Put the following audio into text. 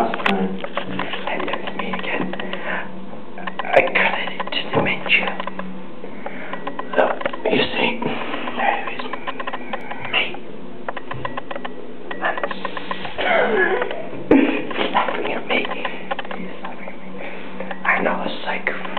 last time. And look me again. I cut it into dementia. Look, you see, there is me. And Stern. laughing at me. He's laughing at me. I'm not a psychopath.